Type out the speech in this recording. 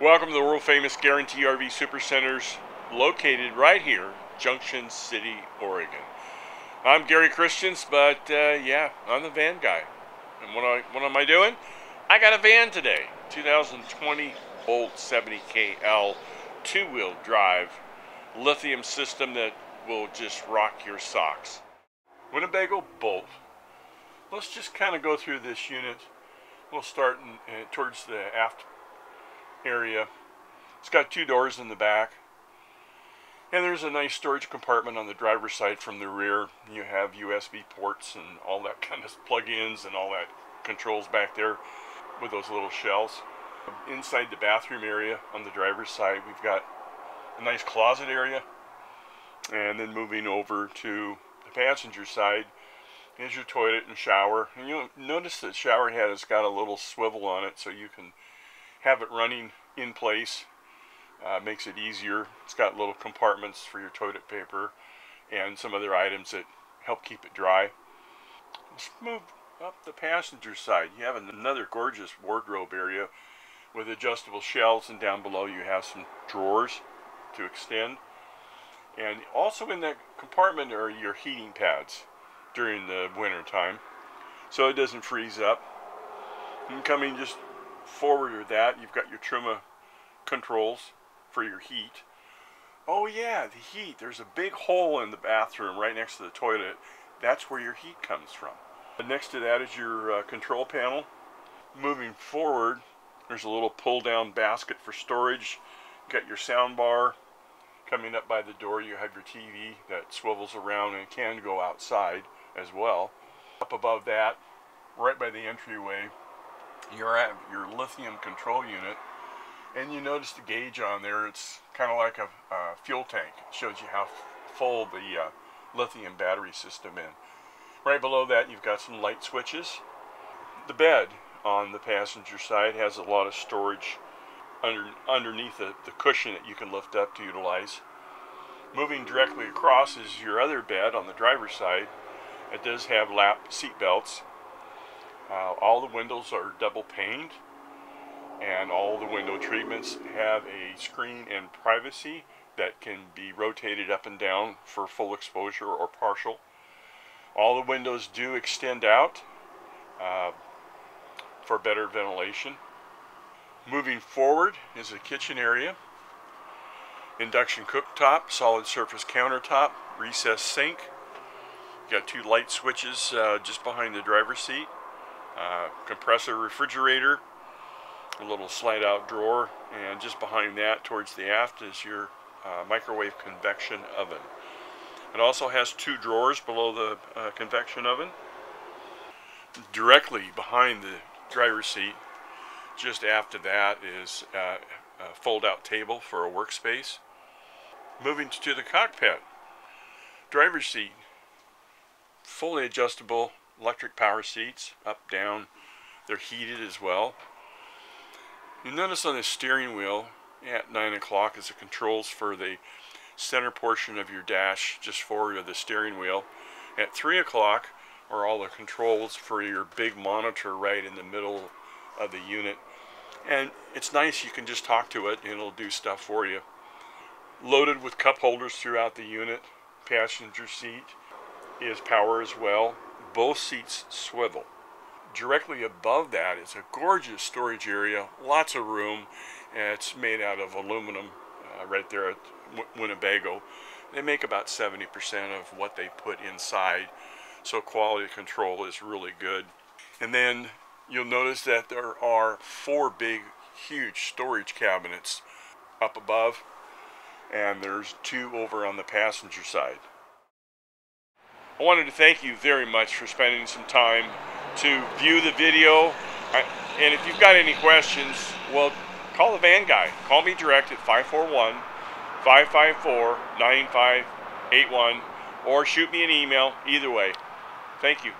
Welcome to the world famous Guaranty RV Supercenters located right here, Junction City, Oregon. I'm Gary Christiance, but uh, yeah, I'm the van guy. And what, I, what am I doing? I got a van today, 2020 Boldt 70KL two-wheel drive lithium system that will just rock your socks. Winnebago Boldt. Let's just kind of go through this unit. We'll start in, uh, towards the aft area. It's got two doors in the back. And there's a nice storage compartment on the driver's side from the rear. You have USB ports and all that kind of plug-ins and all that controls back there with those little shelves. Inside the bathroom area on the driver's side, we've got a nice closet area. And then moving over to the passenger side is your toilet and shower. And you'll notice that shower head has got a little swivel on it so you can have it running in place. Uh, makes it easier. It's got little compartments for your toilet paper and some other items that help keep it dry. Let's move up the passenger side. You have another gorgeous wardrobe area with adjustable shelves and down below you have some drawers to extend. And also in that compartment are your heating pads during the winter time so it doesn't freeze up. And coming just forward of that you've got your Truma controls for your heat. Oh yeah, the heat. There's a big hole in the bathroom right next to the toilet. That's where your heat comes from. But next to that is your uh, control panel. Moving forward, there's a little pull down basket for storage. You got your sound bar. Coming up by the door you have your TV that swivels around and can go outside as well. Up above that, right by the entryway, you're at your lithium control unit and you notice the gauge on there it's kind of like a, fuel tank. It shows you how full the uh, lithium battery system is right below that you've got some light switches. The bed on the passenger side has a lot of storage under, underneath the, the cushion that you can lift up to utilize. Moving directly across is your other bed on the driver's side. It does have lap seat belts uh, all the windows are double paned and all the window treatments have a screen and privacy that can be rotated up and down for full exposure or partial. All the windows do extend out uh, for better ventilation. Moving forward is a kitchen area, induction cooktop, solid surface countertop, recessed sink. got two light switches uh, just behind the driver's seat, uh, compressor refrigerator, a little slide out drawer and just behind that towards the aft is your uh, microwave convection oven. It also has two drawers below the uh, convection oven. Directly behind the driver's seat, just after that is uh, a fold-out table for a workspace. Moving to the cockpit, driver's seat, fully adjustable electric power seats, up, down. They're heated as well. You notice on the steering wheel at 9 o'clock is the controls for the center portion of your dash just forward of the steering wheel. At 3 o'clock are all the controls for your big monitor right in the middle of the unit. And it's nice, you can just talk to it and it'll do stuff for you. Loaded with cup holders throughout the unit. Passenger seat is power as well. Both seats swivel directly above that is a gorgeous storage area, lots of room. And it's made out of aluminum uh, right there at Winnebago. They make about 70% of what they put inside, so quality control is really good. And then you'll notice that there are four big, huge storage cabinets up above, and there's two over on the passenger side. I wanted to thank you very much for spending some time to view the video. And if you've got any questions, well, call the van guy. Call me direct at 541 554 9581 or shoot me an email. Either way. Thank you.